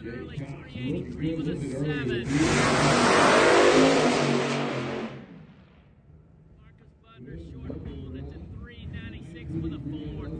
Sterling 383 with a 7. Marcus Butler, short pull. That's 396 with a 4.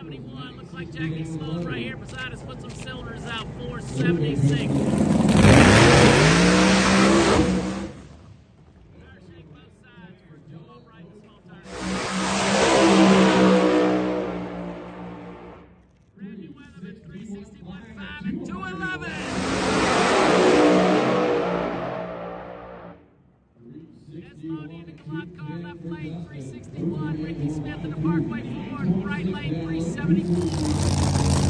371. Looks like Jackie Sloan right here beside us. Put some cylinders out 476. The clock car left lane 361. Ricky Smith in the Parkway Ford, right lane 374.